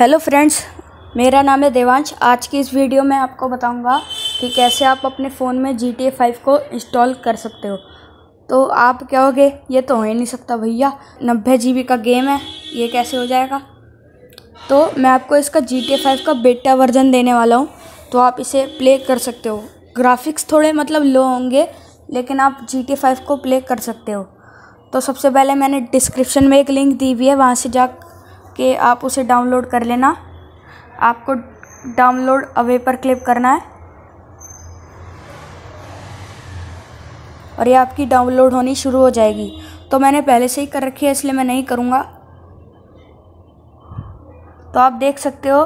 Hello friends, मेरा नाम है देवांश। आज की इस वीडियो में आपको बताऊँगा कि कैसे आप अपने फ़ोन में जी टी फाइव को इंस्टॉल कर सकते हो। तो आप कहोगे, ये तो हो ही नहीं सकता भैया, नब्बे जी का गेम है, ये कैसे हो जाएगा? तो मैं आपको इसका जी टी फाइव का बेटा वर्जन देने वाला हूँ। तो आप इसे प्ले कर सकते हो। ग्राफिक्स थोड़े मतलब लो होंगे, लेकिन आप जी टी फाइव को प्ले कर सकते हो। तो सबसे पहले मैंने डिस्क्रिप्शन में एक लिंक दी हुई है, वहाँ से जा के आप उसे डाउनलोड कर लेना। आपको डाउनलोड अवे पर क्लिक करना है। और ये आपकी डाउनलोड होनी शुरू हो जाएगी। तो मैंने पहले से ही कर रखी है, इसलिए मैं नहीं करूँगा। तो आप देख सकते हो,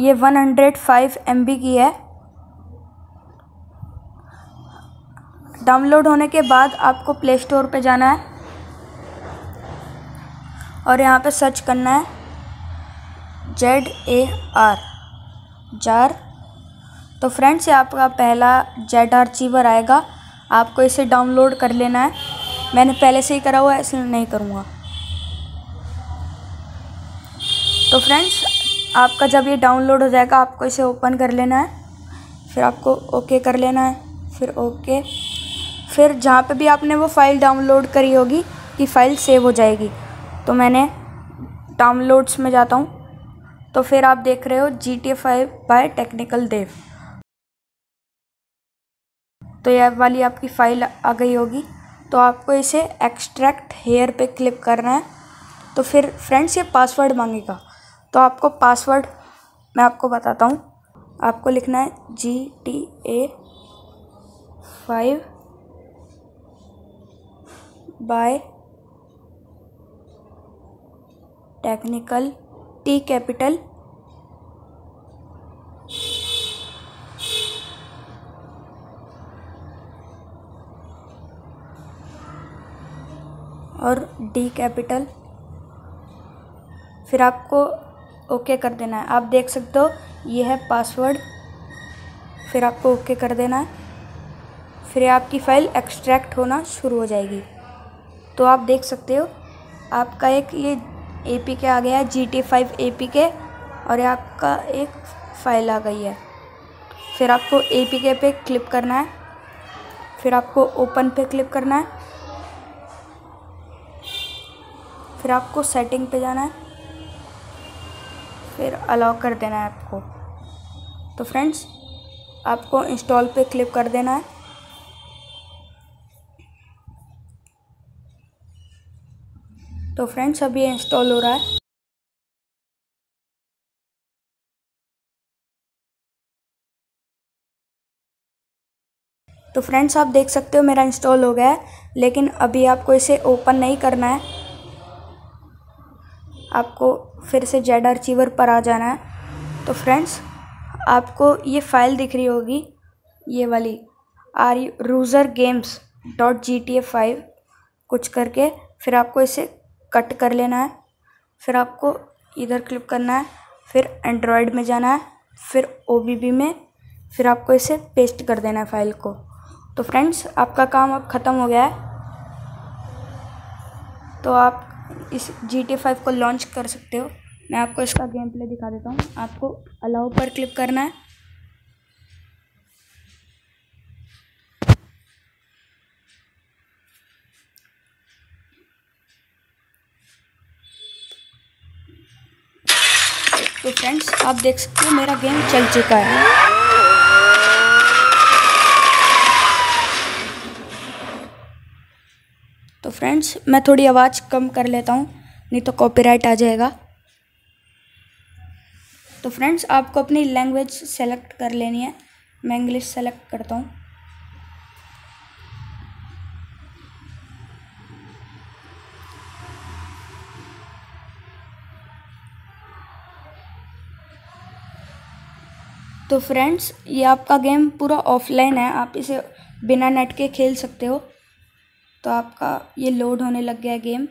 ये 105 एम की है। डाउनलोड होने के बाद आपको प्ले स्टोर पे जाना है। और यहाँ पे सर्च करना है। Z A R. जार। तो फ्रेंड्स, ये आपका पहला जेड आर चीवर आएगा। आपको इसे डाउनलोड कर लेना है। मैंने पहले से ही करा हुआ है, इसलिए नहीं करूँगा। तो फ्रेंड्स, आपका जब ये डाउनलोड हो जाएगा, आपको इसे ओपन कर लेना है। फिर आपको ओके कर लेना है। फिर ओके। फिर जहाँ पे भी आपने वो फ़ाइल डाउनलोड करी होगी कि फ़ाइल सेव हो जाएगी। तो मैंने डाउनलोड्स में जाता हूँ। तो फिर आप देख रहे हो G T five by technical Dev तो यह वाली आपकी फ़ाइल आ गई होगी। तो आपको इसे एक्सट्रैक्ट हेयर पे क्लिक करना है। तो फिर फ्रेंड्स ये पासवर्ड मांगेगा। तो आपको पासवर्ड मैं आपको बताता हूँ। आपको लिखना है G T A five by technical T capital और डी कैपिटल फिर आपको ओके कर देना है। आप देख सकते हो, ये है पासवर्ड फिर आपको ओके कर देना है। फिर आपकी फ़ाइल एक्सट्रैक्ट होना शुरू हो जाएगी। तो आप देख सकते हो, आपका एक ये ए पी के आ गया है G T five A P K, और ये आपका एक फ़ाइल आ गई है। फिर आपको ए पी के पे क्लिक करना है। फिर आपको ओपन पे क्लिक करना है। फिर आपको सेटिंग पे जाना है। फिर अलाउ कर देना है आपको। तो फ्रेंड्स आपको इंस्टॉल पे क्लिक कर देना है। तो फ्रेंड्स, अभी इंस्टॉल हो रहा है। तो फ्रेंड्स, आप देख सकते हो मेरा इंस्टॉल हो गया है, लेकिन अभी आपको इसे ओपन नहीं करना है। आपको फिर से जेड अर्चीवर पर आ जाना है। तो फ्रेंड्स, आपको ये फ़ाइल दिख रही होगी, ये वाली are you रूज़र games dot G T A five कुछ करके, फिर आपको इसे कट कर लेना है। फिर आपको इधर क्लिक करना है। फिर एंड्रॉयड में जाना है। फिर ओबीबी में। फिर आपको इसे पेस्ट कर देना है फ़ाइल को। तो फ्रेंड्स आपका काम अब ख़त्म हो गया है। तो आप इस जी टी फाइव को लॉन्च कर सकते हो। मैं आपको इसका गेम प्ले दिखा देता हूँ। आपको अलाउ पर क्लिक करना है। तो फ्रेंड्स आप देख सकते हो मेरा गेम चल चुका है। तो फ्रेंड्स मैं थोड़ी आवाज़ कम कर लेता हूँ, नहीं तो कॉपीराइट आ जाएगा। तो फ्रेंड्स आपको अपनी लैंग्वेज सेलेक्ट कर लेनी है। मैं इंग्लिश सेलेक्ट करता हूँ। तो फ्रेंड्स ये आपका गेम पूरा ऑफलाइन है। आप इसे बिना नेट के खेल सकते हो। तो आपका ये लोड होने लग गया है गेम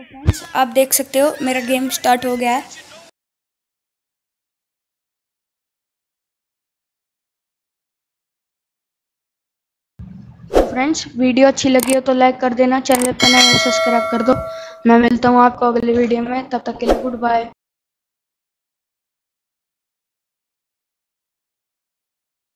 तो फ्रेंड्स आप देख सकते हो, मेरा गेम स्टार्ट हो गया है। फ्रेंड्स वीडियो अच्छी लगी हो तो लाइक कर देना चैनल पर नए सब्सक्राइब कर दो। मैं मिलता हूँ आपको अगले वीडियो में, तब तक के लिए गुड बाय